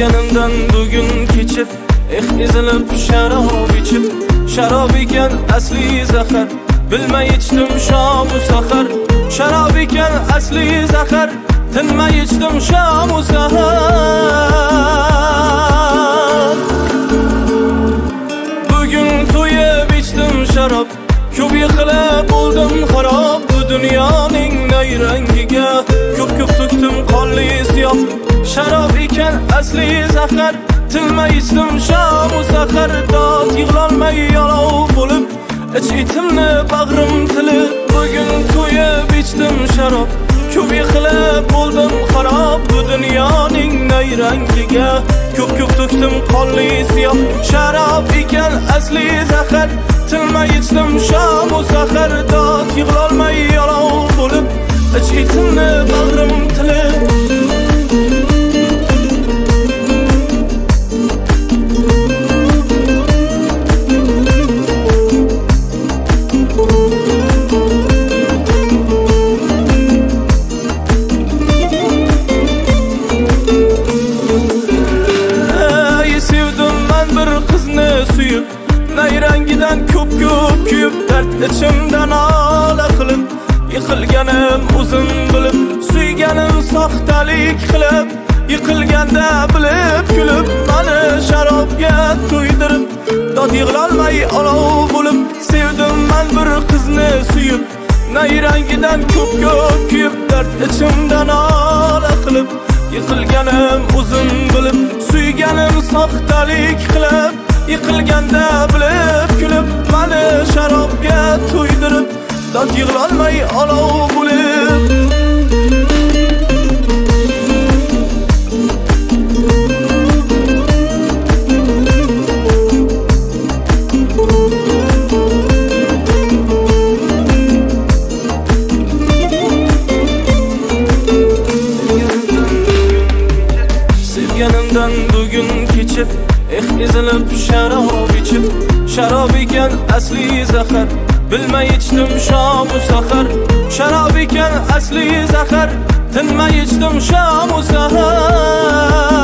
yanimdan bugun kechib eh ezilib sharob ichib. Sharob ekan asli zahar bilmay ichdim shomu sahar. Sharob ekan asli zahar tinmay ichdim shomu sahar. Bugun to'yib ichdim sharob ko'p yiqilib bo'ldim xarob bu dunyoning nayrangiga ko'p ko'p to'kdim qonli siyoh sharob ekan asli zahar tinmay ichdim shamu sahar dod yig'lolmay yolov bo'lib ich itimni bag'rim tilib bugun to'yib ichdim sharob ko'p yiqilib bo'ldim xarob. Bu dunyoning nayrangiga ko'p ko'p to'kdim qonli siyoh sharob ekan asli zahar tinmay ichdim shamu sahar ich itimni bag'rim tilib Ey sevdim ben bir qizni suyib Nayrangidan ko'p soxtalik qilib Yiqilganda bilib kulib Mani sharobga to'ydirib Dod yig'lolmay olov bo'lib Sevdim man bir qizni suyib Nayrangidan ko'p ko'p kuyib Dard ichimdan ola qilib Yiqilganim o'zim bilib Suyganim soxtalik qilib Yiqilganda bilib kulib Mani sharobga to'ydirib Dod yig'lolmay olov bo'lib Bugun kechib Eh ezilib sharob ichib Sharob ekan asli zahar Bilmay ichdim shomu sahar Sharob ekan asli zahar Tinmay ichdim shomu sahar